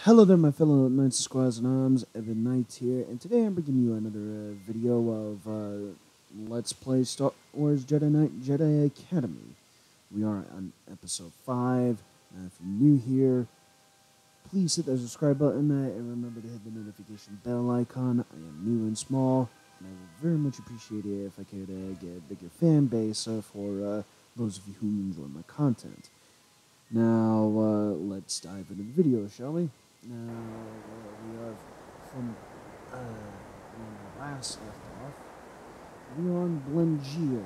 Hello there, my fellow Knights and Squads and Arms. Ebon Knight here, and today I'm bringing you another uh, video of uh, Let's Play Star Wars Jedi Knight Jedi Academy. We are on episode 5. Uh, if you're new here, please hit that subscribe button uh, and remember to hit the notification bell icon. I am new and small, and I would very much appreciate it if I could uh, get a bigger fan base uh, for those of you who enjoy my content. Now, let's dive into the video, shall we? Now, we are from uh, when we last left off. We are on Blenjeel,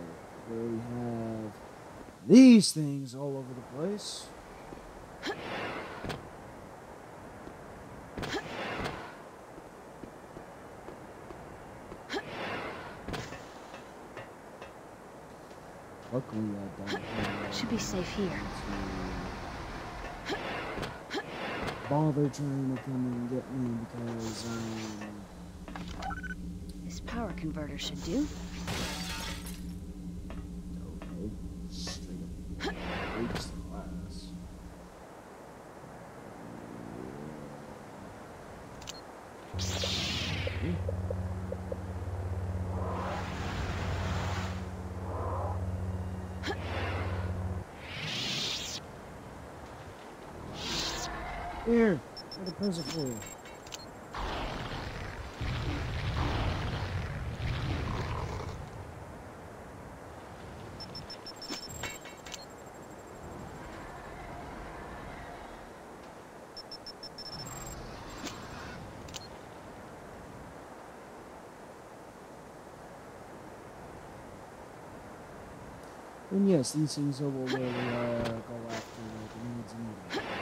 where we have these things all over the place. Luckily, I don't have Should be safe here. Bother trying to come and get me because um, This power converter should do. okay, straight up breaks the glass. Okay. Here, you. And yes, these things will really uh, go the needs and needs.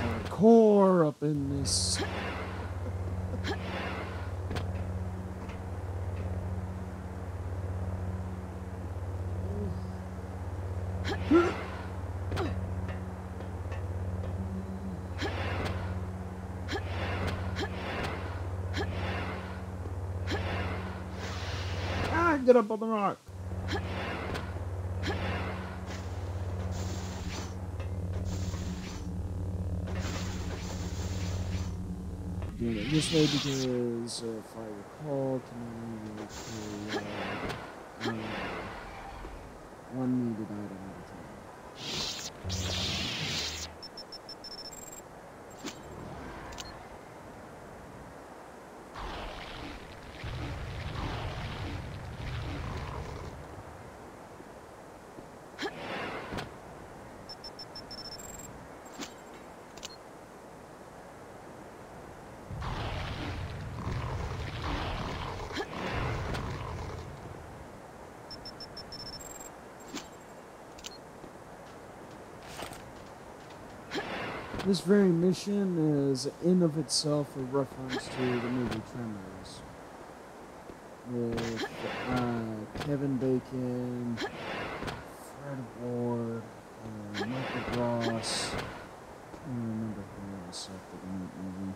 Hmm. Hardcore up in this. Ah, get up on the rock. Doing it this way because, uh, if I recall, can only carry uh, um, one needed item at a time. This very mission is in of itself a reference to the movie Tremors. With uh, Kevin Bacon, Fred Ward, uh, Michael Gross. I don't remember who else in that movie.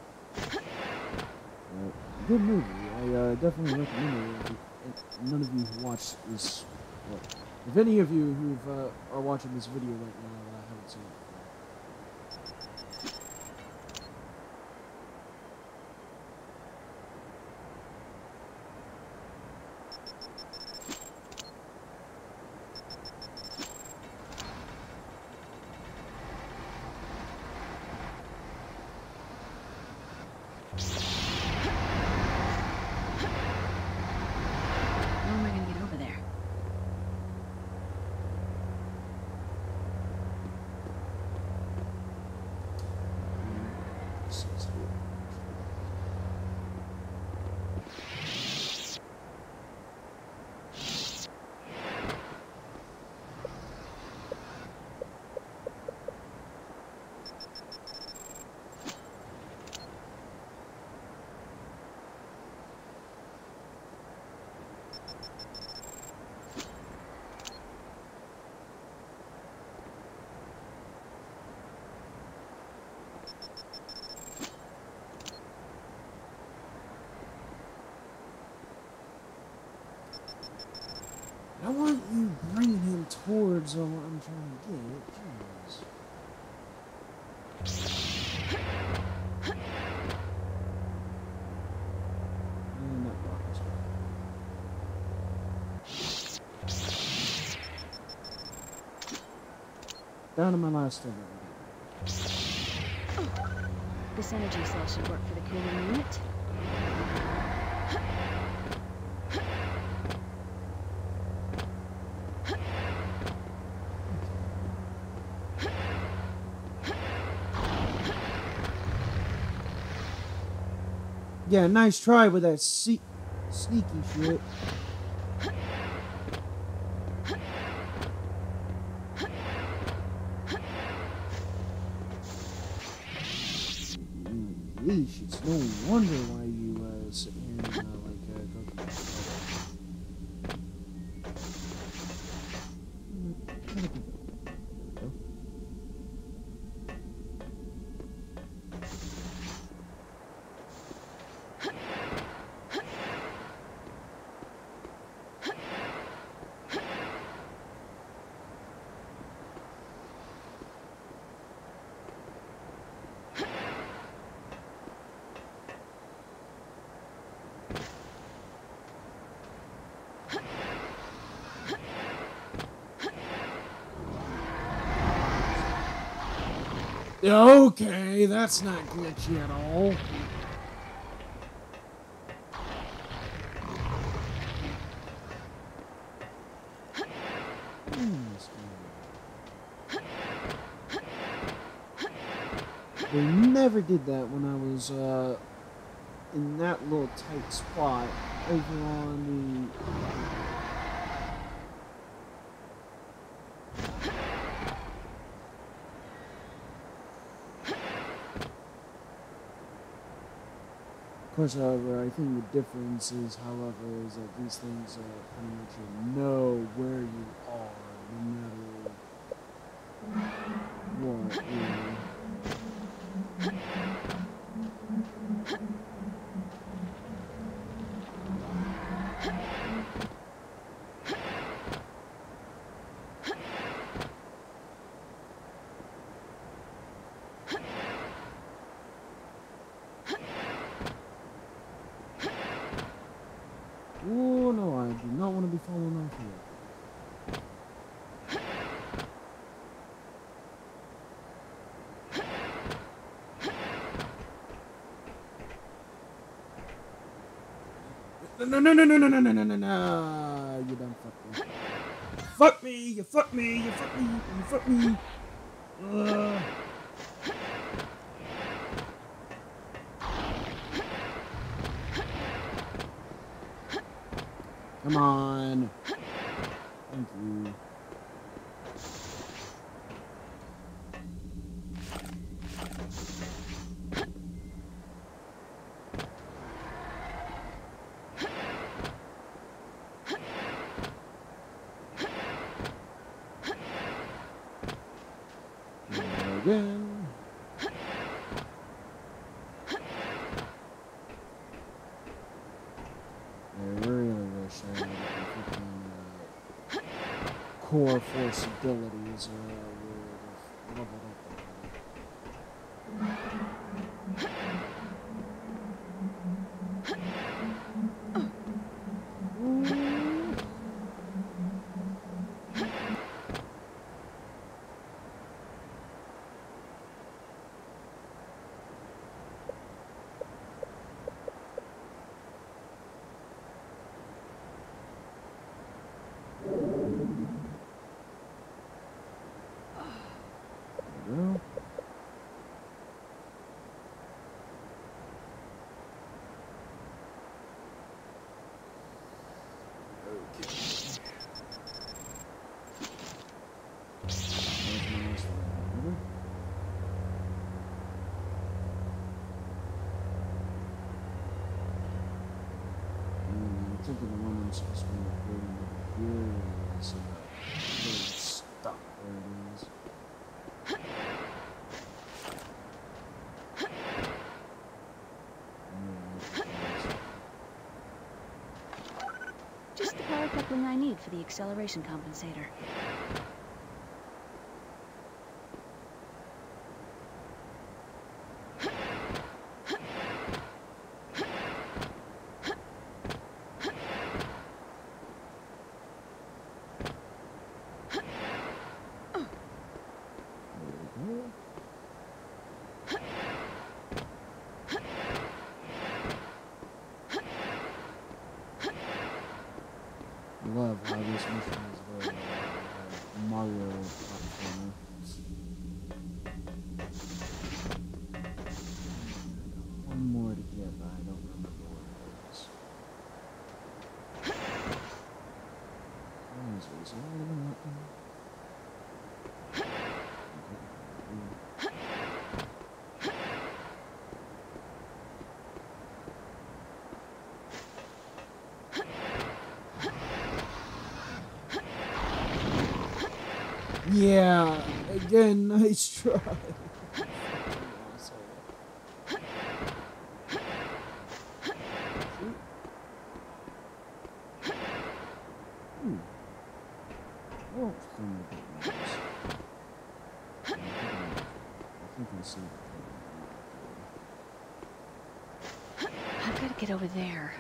But, good movie. I uh, definitely recommend it. None of you who watched this, well, if any of you who uh, are watching this video right now uh, haven't seen it before. How am I gonna get over there? Says here. I want you towards uh, what I'm trying to get. Block is Down to my last thing. This energy cell should work for the cooling unit. Yeah, nice try with that se- sneaky shit. Yeesh, it's no wonder why you uh, sit here and uh, like uh, go through that. Mm, kinda good. There we go. Okay, that's not glitchy at all. They never did that when I was uh, in that little tight spot over on Of course, however, I think the difference is, however, is that these things uh, pretty much you know where you are, no matter what. You know. Oh no, I do not want to be falling off here. No, no, no, no, no, no, no, no, no, no, done fucked me. Fuck me, you fuck me, you fuck me, you fuck me. Ugh. Come on. Thank you. There Again. I really wish I had the freaking uh, core force abilities uh, product coupling I need for the acceleration compensator. Love how this mission is very Mario platformer. One more to get, but I don't remember what it is. Where is it? Is it right in that one? Yeah, again, nice try. Hmm. Oh, still no good news. I think I- I think I see the I've got to get over there.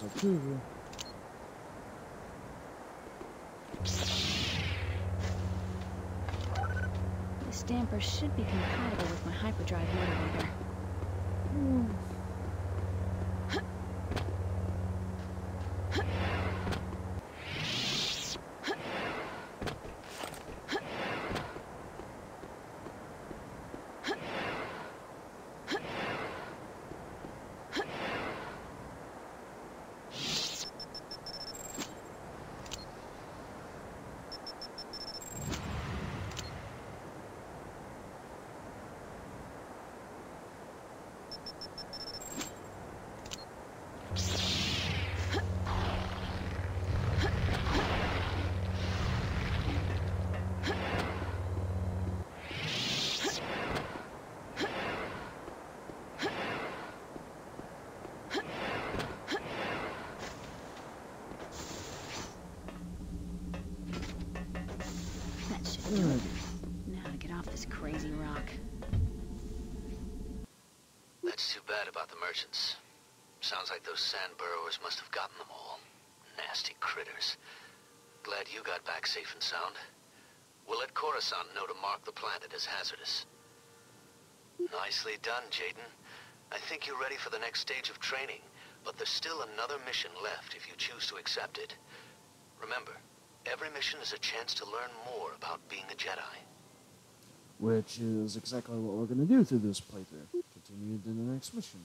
Are. This damper should be compatible with my hyperdrive motor That should do Good. it. Now to get off this crazy rock. That's too bad about the merchants. Sounds like those sand burrowers must have gotten them all. Nasty critters. Glad you got back safe and sound. We'll let Coruscant know to mark the planet as hazardous. Nicely done, Jaden. I think you're ready for the next stage of training, but there's still another mission left if you choose to accept it. Remember, every mission is a chance to learn more about being a Jedi. Which is exactly what we're going to do through this playthrough. Continue to the next mission.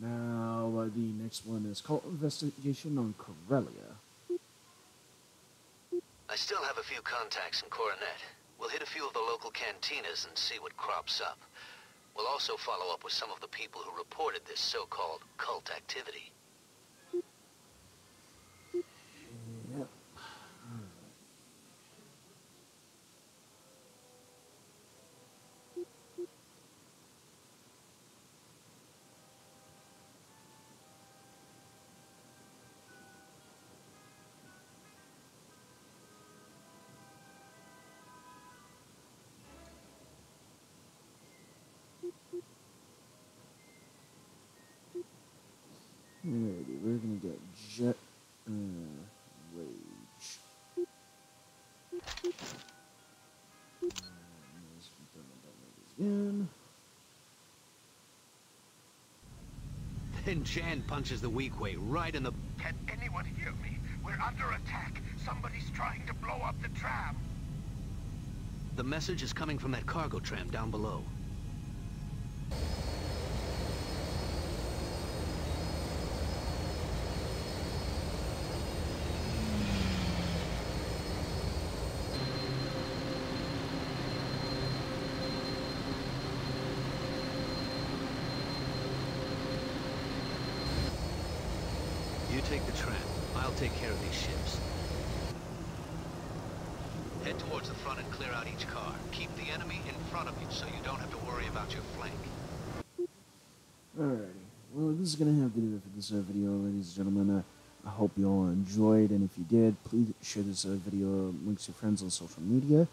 Now, uh, the next one is Cult Investigation on Corellia. I still have a few contacts in Coronet. We'll hit a few of the local cantinas and see what crops up. We'll also follow up with some of the people who reported this so-called cult activity. Then Jan punches the Weequay right in the... Can anyone hear me? We're under attack. Somebody's trying to blow up the tram. The message is coming from that cargo tram down below. About your flank. Alrighty. Well, this is going to have to do it for this uh, video, ladies and gentlemen. Uh, I hope you all enjoyed, and if you did, please share this uh, video amongst your friends on social media.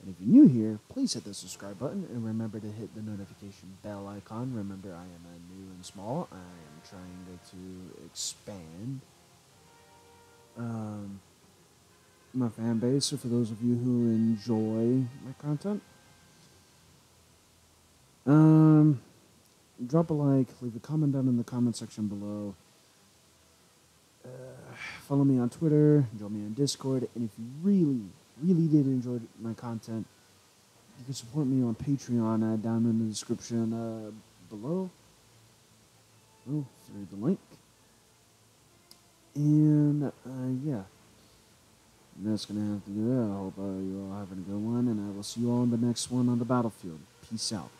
And if you're new here, please hit the subscribe button, and remember to hit the notification bell icon. Remember, I am a new and small. I am trying to expand um, my fan base, so for those of you who enjoy my content. Um drop a like, leave a comment down in the comment section below. Uh, follow me on Twitter, join me on Discord, and if you really, really did enjoy my content, you can support me on Patreon uh, down in the description uh, below. Oh, through the link. And uh, yeah, and that's gonna have to do it. I hope uh, you're all having a good one, and I will see you all in the next one on the battlefield. Peace out.